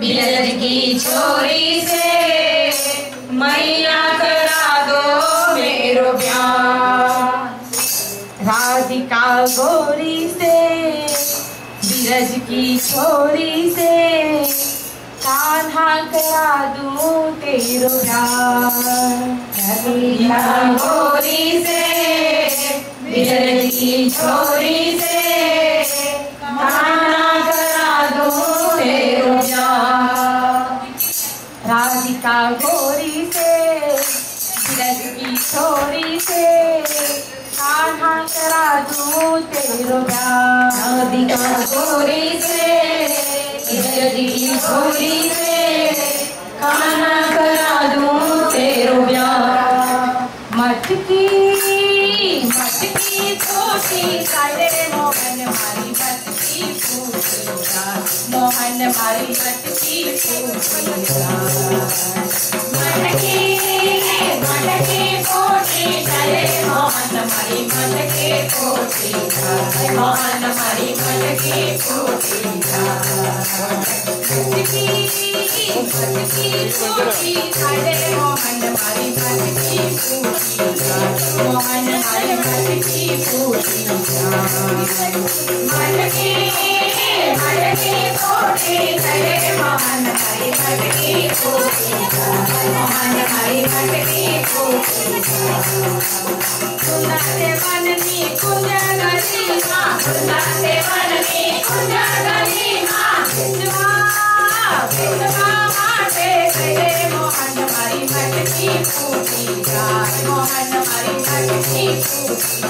बिरज की छोरी से मैया करा दो मेरो प्यार। राधिका गोरी से, बिरज की छोरी से कान्हा करा दूँ तेरो प्यार। गोरी से, बिरज की छोरी से कान्हा गोरी से, बिरज की छोरी से कान्हा करा दूँ तेरो प्यार। राधिका गोरी से, बिरज की छोरी से कान्हा करा दूँ तेरो मटकी मटकी छोटी मोहन मारी फूटेगा मोहन मारी मटकी कोटी मोहन मोहन मटकी मटकी कोटी चले मोहन मरी मटकी कोटी मोहन मरी मटकी कोटी कुंज गली माँ सुंदर में कुंज गली विधवा विधवा माटे गए मोहन मारी मटकी फूटी जाए मोहन मारी मटकी फूटी जाए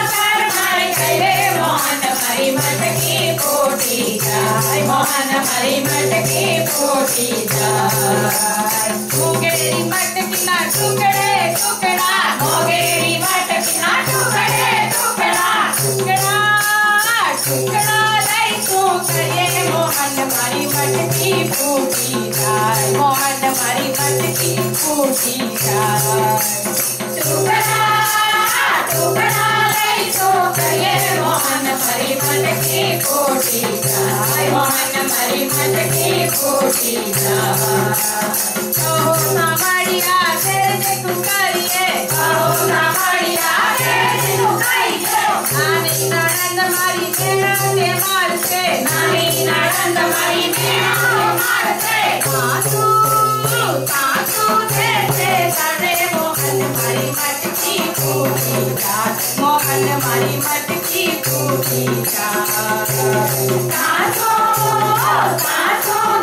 मरी मटकी कोटी जाय मुंगेरी मटकी ना टुकड़े, टुकड़ा। मोगेरी मटकी ना टुकड़े, टुकड़ा। टुकड़ा टुकड़ा लाई तो करे मोहन मारी मटकी फूटी जाए। मोहन मारी मटकी फूटी जाए। मटकी कोटी जाय कहो सामड़िया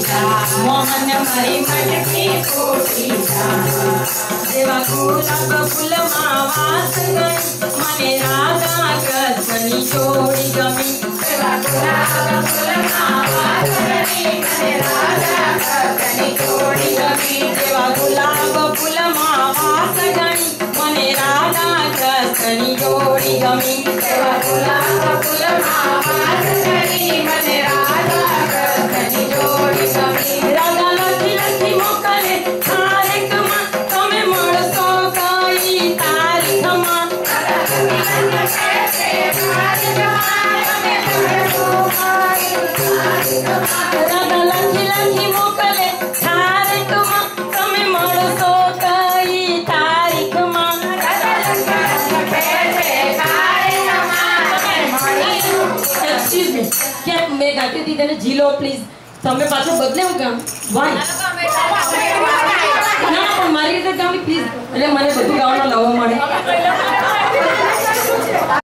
फूटी मोहन मरी मटकी फूटी देवा गुलाब फुल मावास गई मने राधा गजनी जोड़ी गमी देवा गुलाब फूल मावा करनी करे राजा करनी जोड़ी गमी देवा गुलाब फुल मावास गई मने राधा गजनी जोड़ी गमी देवा गुलाब फूल मावा મેં ગાતી હતી તેને ઝીલો પ્લીઝ તમે પાછું બદલ્યું ગામ વાય ના પણ મારી રીતે ગામી પ્લીઝ એટલે મને બધું ગાવાનો લવો મળે